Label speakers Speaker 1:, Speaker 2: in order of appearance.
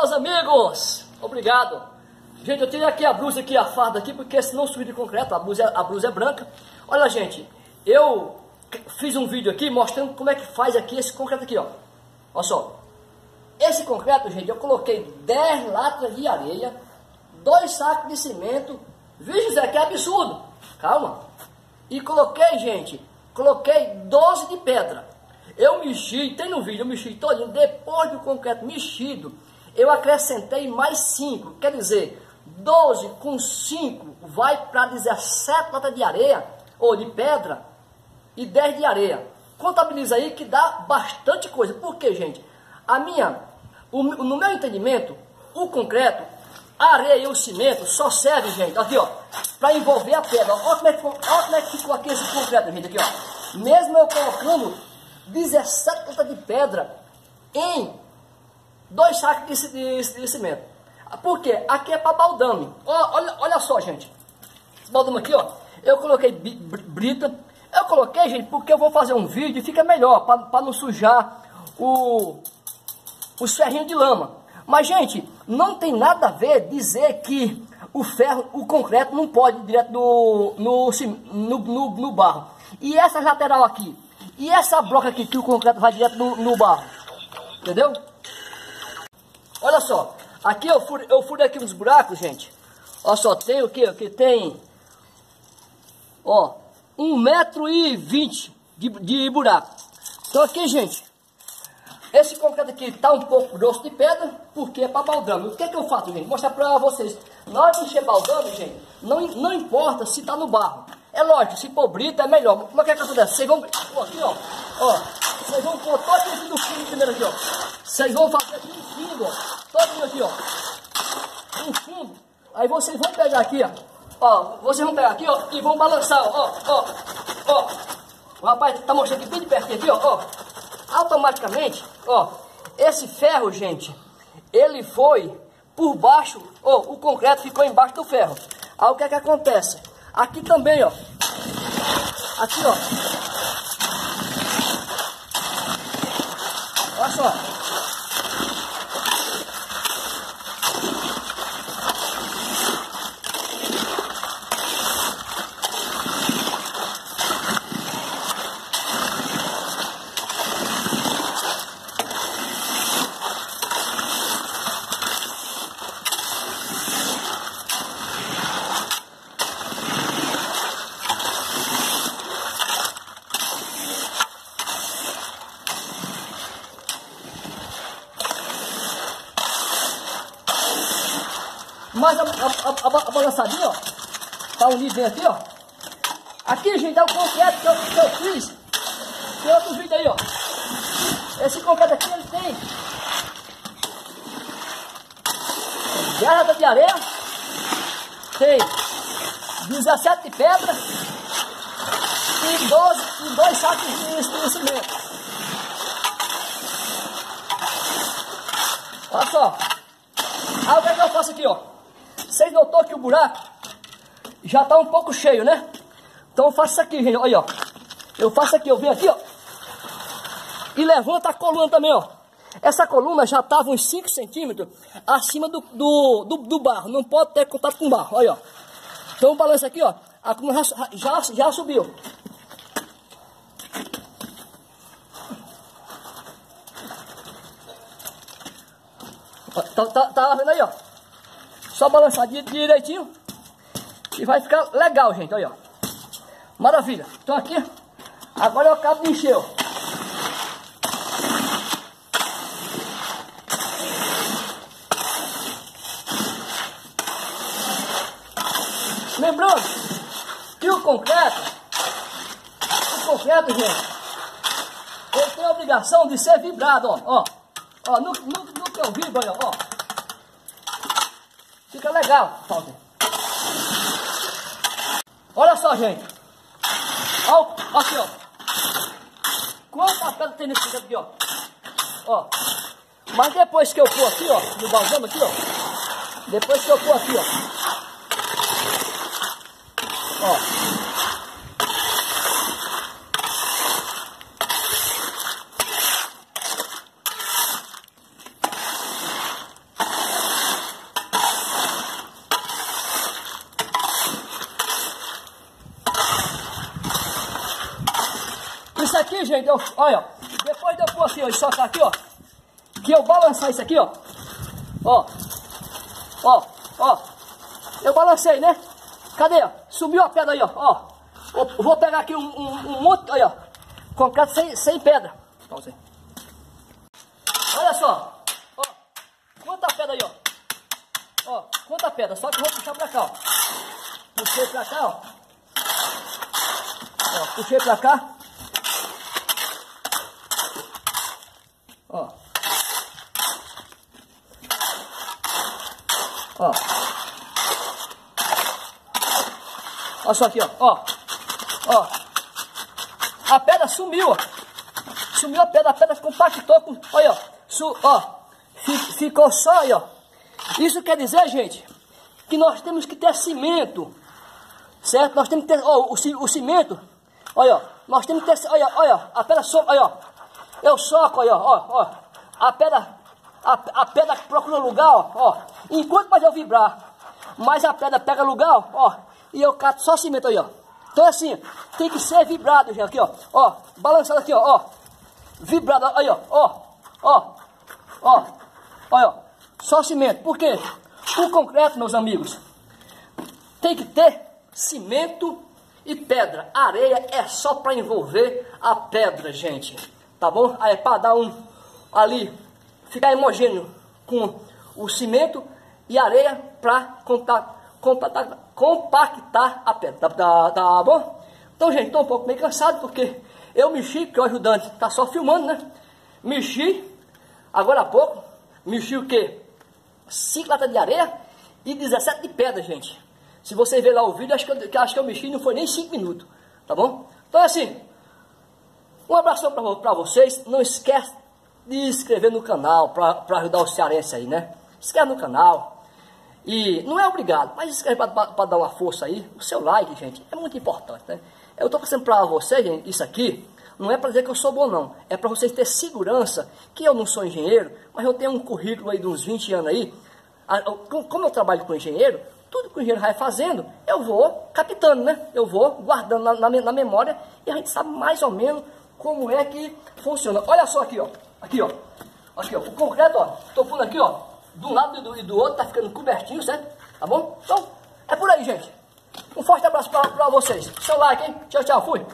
Speaker 1: meus amigos! Obrigado! Gente, eu tenho aqui a blusa aqui, a farda aqui, porque senão subir de concreto, a blusa, a blusa é branca. Olha, gente, eu fiz um vídeo aqui mostrando como é que faz aqui esse concreto aqui, ó. Olha só. Esse concreto, gente, eu coloquei 10 latas de areia, dois sacos de cimento. Viu, José, que absurdo. Calma. E coloquei, gente, coloquei 12 de pedra. Eu mexi, tem no vídeo, eu mexi todo. Depois do concreto mexido, eu acrescentei mais 5. Quer dizer, 12 com 5 vai para 17 latas de areia, ou de pedra, e 10 de areia. Contabiliza aí que dá bastante coisa. Por quê, gente? A minha, o, no meu entendimento, o concreto, a areia e o cimento só serve, gente, aqui ó, para envolver a pedra. Olha como, é que, olha como é que ficou aqui esse concreto, gente, aqui ó. Mesmo eu colocando 17 latas de pedra em dois sacos de, de, de cimento. Por quê? Aqui é para baldame. Olha, olha só, gente. Esse baldame aqui, ó. Eu coloquei brita. Eu coloquei, gente, porque eu vou fazer um vídeo e fica melhor, para não sujar o, o ferrinho de lama. Mas, gente, não tem nada a ver dizer que o ferro, o concreto não pode ir direto no, no, no, no, no barro. E essa lateral aqui? E essa broca aqui que o concreto vai direto no, no barro? Entendeu? Olha só. Aqui eu furo, eu furo aqui uns buracos, gente. Olha só, tem o que? Aqui tem, ó, um metro e vinte de, de buraco. Então aqui, gente, esse concreto aqui tá um pouco grosso de pedra, porque é para baldame. O que é que eu faço, gente? Vou mostrar para vocês. Na hora de encher baldame, gente, não, não importa se tá no barro. É lógico, se for brita é melhor. Como é que, é acontece? Vocês vão, ó, aqui ó, ó, vocês vão pôr todo aqui do fundo primeiro aqui, ó. Vocês vão fazer aqui no fundo, ó, todo aqui, ó, no fundo. Aí vocês vão pegar aqui, ó, ó, vocês vão pegar aqui, ó, e vão balançar, ó, ó, ó. O rapaz tá mostrando aqui bem de perto aqui, ó, ó. Automaticamente, ó, esse ferro, gente, ele foi por baixo, ó, o concreto ficou embaixo do ferro. Aí o que é que acontece? Aqui também, ó. Aqui, ó. Olha só. Mas a, a, a, a balançadinha, ó, tá unido bem aqui, ó. Aqui, gente, é o concreto que eu, que eu fiz. Tem outro vídeo aí, ó. Esse concreto aqui, ele tem garra de areia, tem 17 de pedra e 12, e dois sacos de, de. Olha só. Aí o que, é que eu faço aqui, ó? Vocês notou que o buraco já está um pouco cheio, né? Então eu faço isso aqui, gente. Olha, ó. Eu faço aqui, eu venho aqui, ó. E levanto a coluna também, ó. Essa coluna já estava uns 5 centímetros acima do, do, do, do, barro. Não pode ter contato com o barro. Olha, ó. Então o balanço aqui, ó. A coluna já, já, já subiu. Tá, tá, tá vendo aí, ó? Só balançar direitinho e vai ficar legal, gente. Olha, ó. Maravilha. Então aqui, agora eu acabo de encher, ó. Lembrando que o concreto, o concreto, gente, ele tem a obrigação de ser vibrado, ó. Ó, ó no, no, no que eu vibro, olha, ó. Fica legal, Walter. Olha só, gente. Olha, aqui, ó. Quanta pedra tem nesse aqui, ó. Ó. Mas depois que eu pôr aqui, ó, no balsamo aqui, ó. Depois que eu pôr aqui, ó. Ó. aqui, gente, eu, olha, depois de eu pôr aqui, ó, e soltar aqui, ó, que eu balançar isso aqui, ó, ó, ó, ó, eu balancei, né? Cadê, ó? Subiu a pedra aí, ó, ó. Eu vou pegar aqui um, um, um monte, aí, ó, concreto sem, sem pedra. Olha só, ó, quanta pedra aí, ó, ó, quanta pedra, só que eu vou puxar pra cá, ó. Puxei pra cá, ó. Ó, puxei pra cá. Ó. Ó. Olha só aqui, ó. Ó. Ó. A pedra sumiu, ó. Sumiu a pedra, a pedra compactou com. Olha, ó. Su, ó. Ficou só aí, ó. Isso quer dizer, gente, que nós temos que ter cimento. Certo? Nós temos que ter. Ó, o, o cimento. Olha, ó. Nós temos que ter. Olha, olha, a pedra só. Olha, ó. Eu soco, olha, ó, ó. A pedra. A, a pedra procura lugar, ó, ó. Enquanto mais eu vibrar, mais a pedra pega lugar, ó, ó. E eu cato só cimento aí, ó. Então assim, tem que ser vibrado, gente, aqui, ó. Ó, balançado aqui, ó, ó. Vibrado, aí, ó, ó. Ó, ó. Olha, ó. Só cimento. Por quê? O concreto, meus amigos, tem que ter cimento e pedra. Areia é só para envolver a pedra, gente. Tá bom? Aí é para dar um ali, ficar homogêneo com o cimento e areia para compactar, compactar, a pedra. Tá, tá, tá bom? Então, gente, estou um pouco meio cansado porque eu mexi, porque o ajudante tá só filmando, né? Mexi, agora há pouco, mexi o quê? 5 latas de areia e 17 de pedra, gente. Se você ver lá o vídeo, acho que eu, acho que eu mexi não foi nem 5 minutos, tá bom? Então assim, um abraço para vocês. Não esquece de inscrever no canal para ajudar o cearense aí, né? Inscreve no canal. E não é obrigado, mas inscreve para dar uma força aí. O seu like, gente, é muito importante, né? Eu estou passando para vocês, gente, isso aqui, não é para dizer que eu sou bom, não. É para vocês terem segurança que eu não sou engenheiro, mas eu tenho um currículo aí de uns 20 anos aí. Como eu trabalho com engenheiro, tudo que o engenheiro vai fazendo, eu vou captando, né? Eu vou guardando na, na, na, memória e a gente sabe mais ou menos como é que funciona. Olha só aqui, ó. Aqui, ó. Aqui, ó. O concreto, ó. Tô pondo aqui, ó. Um lado e do, e do outro, tá ficando cobertinho, certo? Tá bom? Então, é por aí, gente. Um forte abraço pra vocês. Seu like, hein? Tchau, tchau. Fui.